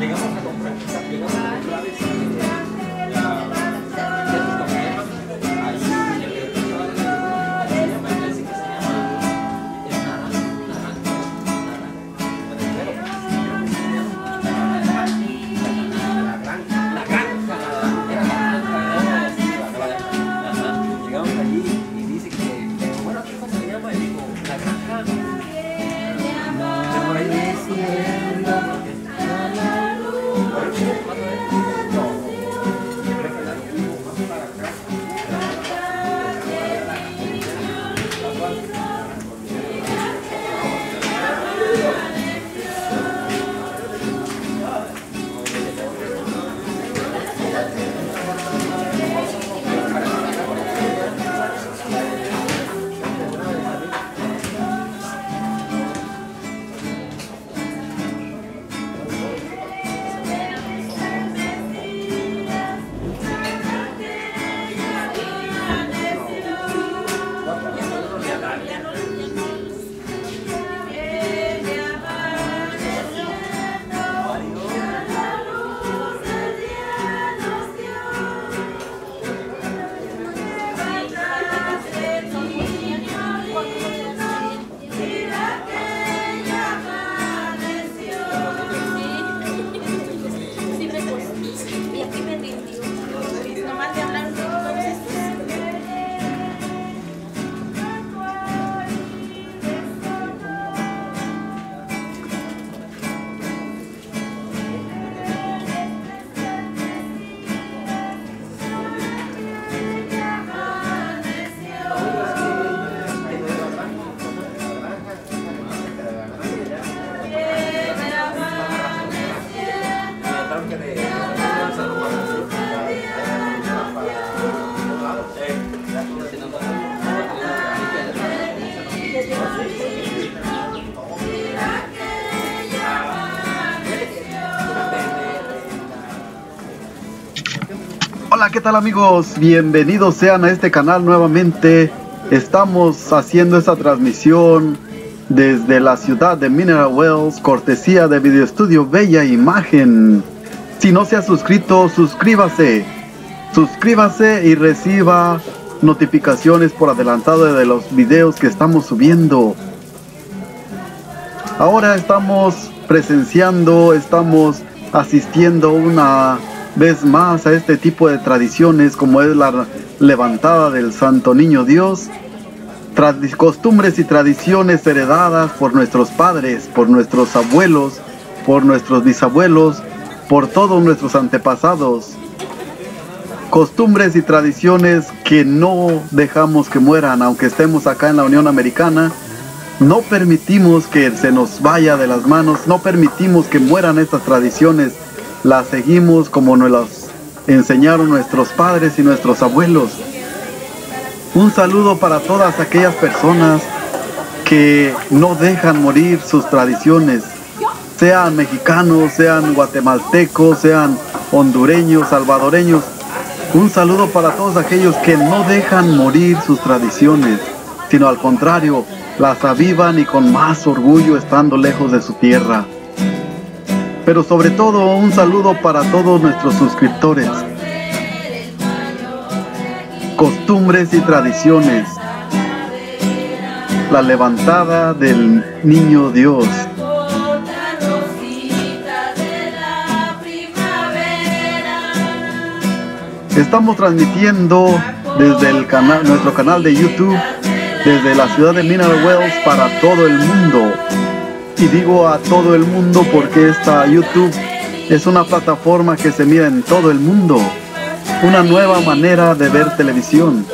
llegamos a Hola, ¿qué tal amigos? Bienvenidos sean a este canal nuevamente. Estamos haciendo esta transmisión desde la ciudad de Mineral Wells, cortesía de Video Estudio Bella Imagen. Si no se ha suscrito, suscríbase. Suscríbase y reciba notificaciones por adelantado de los videos que estamos subiendo. Ahora estamos presenciando, estamos asistiendo una vez más a este tipo de tradiciones como es la levantada del Santo Niño Dios, costumbres y tradiciones heredadas por nuestros padres, por nuestros abuelos, por nuestros bisabuelos, por todos nuestros antepasados. Costumbres y tradiciones que no dejamos que mueran, aunque estemos acá en la Unión Americana. No permitimos que se nos vaya de las manos, no permitimos que mueran estas tradiciones las seguimos como nos las enseñaron nuestros padres y nuestros abuelos. Un saludo para todas aquellas personas que no dejan morir sus tradiciones, sean mexicanos, sean guatemaltecos, sean hondureños, salvadoreños. Un saludo para todos aquellos que no dejan morir sus tradiciones, sino al contrario, las avivan y con más orgullo estando lejos de su tierra pero sobre todo un saludo para todos nuestros suscriptores. Costumbres y tradiciones. La levantada del niño Dios. Estamos transmitiendo desde el canal, nuestro canal de YouTube, desde la ciudad de Mineral Wells para todo el mundo y digo a todo el mundo porque esta YouTube es una plataforma que se mira en todo el mundo. Una nueva manera de ver televisión.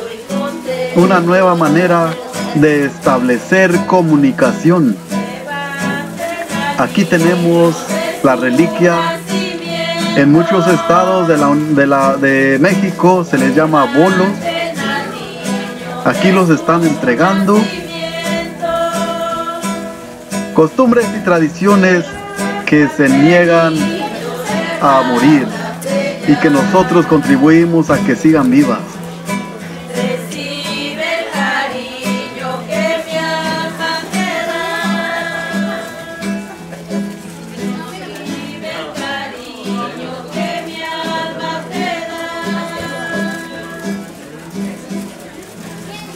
Una nueva manera de establecer comunicación. Aquí tenemos la reliquia. En muchos estados de, la, de, de México se les llama bolos. Aquí los están entregando costumbres y tradiciones que se niegan a morir y que nosotros contribuimos a que sigan vivas.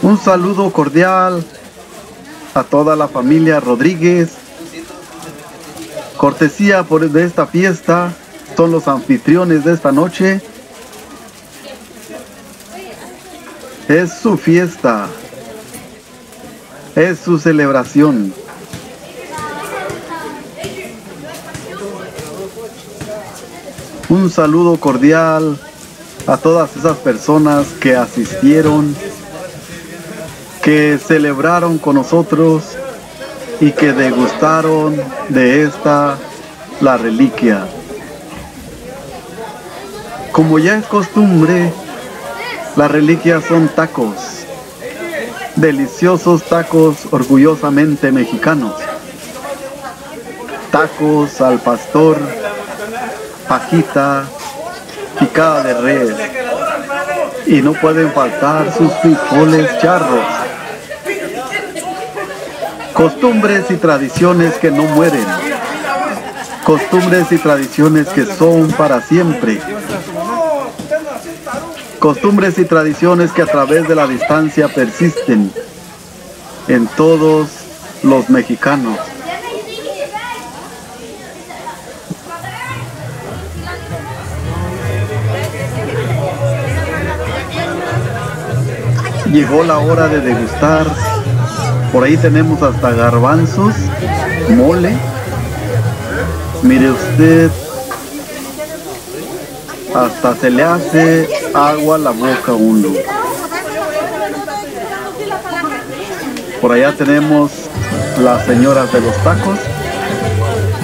Un saludo cordial a toda la familia Rodríguez. Cortesía por de esta fiesta son los anfitriones de esta noche. Es su fiesta. Es su celebración. Un saludo cordial a todas esas personas que asistieron que celebraron con nosotros y que degustaron de esta la reliquia. Como ya es costumbre, las reliquias son tacos, deliciosos tacos orgullosamente mexicanos. Tacos al pastor, pajita, picada de res. Y no pueden faltar sus frijoles charros Costumbres y tradiciones que no mueren. Costumbres y tradiciones que son para siempre. Costumbres y tradiciones que a través de la distancia persisten en todos los mexicanos. Llegó la hora de degustar por ahí tenemos hasta garbanzos, mole. Mire usted, hasta se le hace agua la boca a uno. Por allá tenemos las señoras de los tacos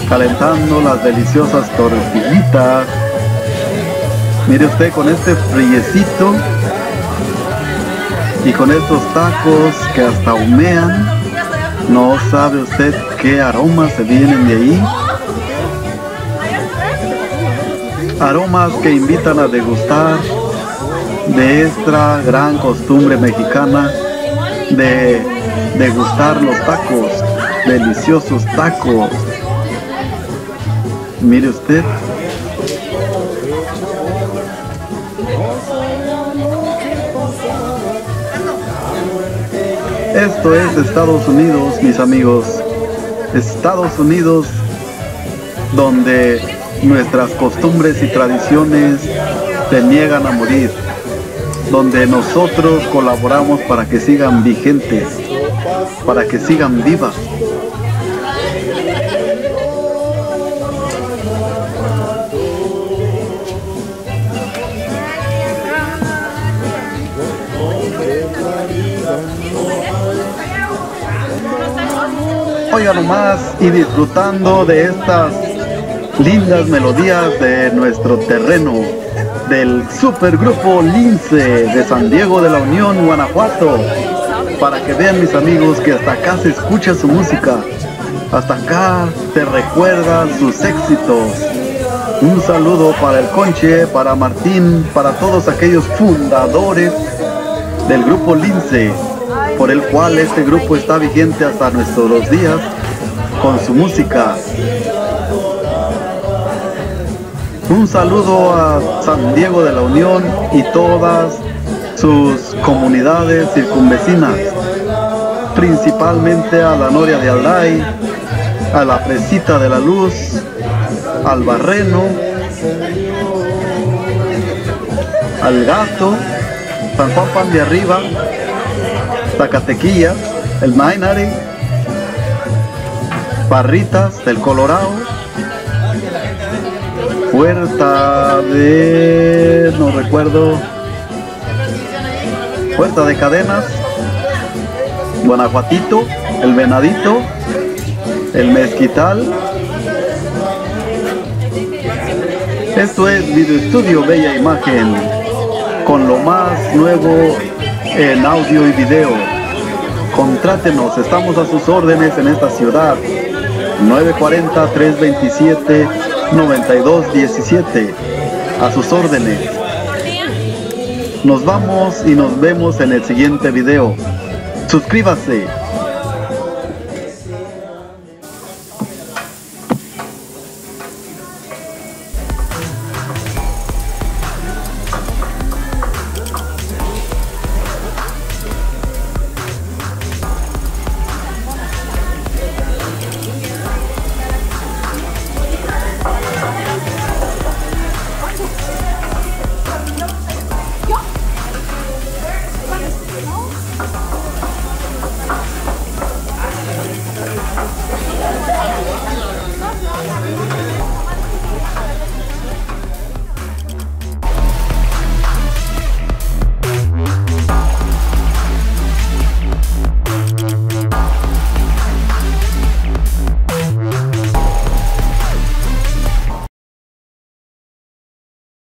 calentando las deliciosas tortillitas. Mire usted con este friecito y con estos tacos que hasta humean, no sabe usted qué aromas se vienen de ahí. Aromas que invitan a degustar de esta gran costumbre mexicana de degustar los tacos, deliciosos tacos. Mire usted. Esto es Estados Unidos, mis amigos. Estados Unidos, donde nuestras costumbres y tradiciones se niegan a morir, donde nosotros colaboramos para que sigan vigentes, para que sigan vivas. Nomás y disfrutando de estas lindas melodías de nuestro terreno, del supergrupo Lince de San Diego de la Unión, Guanajuato, para que vean mis amigos que hasta acá se escucha su música, hasta acá se recuerdan sus éxitos. Un saludo para el Conche, para Martín, para todos aquellos fundadores del grupo Lince, por el cual este grupo está vigente hasta nuestros días con su música. Un saludo a San Diego de la Unión y todas sus comunidades circunvecinas, principalmente a la Noria de Alday, a la Presita de la Luz, al Barreno, al Gato, San Juan Pan de Arriba, Zacatequilla, el Nainari, Barritas del Colorado, Puerta de... no recuerdo. Puerta de Cadenas, Guanajuatito, El Venadito, El Mezquital. Esto es Video Estudio Bella Imagen, con lo más nuevo en audio y video. Contrátenos, estamos a sus órdenes en esta ciudad. 940-327-9217. A sus órdenes. Nos vamos y nos vemos en el siguiente video. Suscríbase. すてきだね。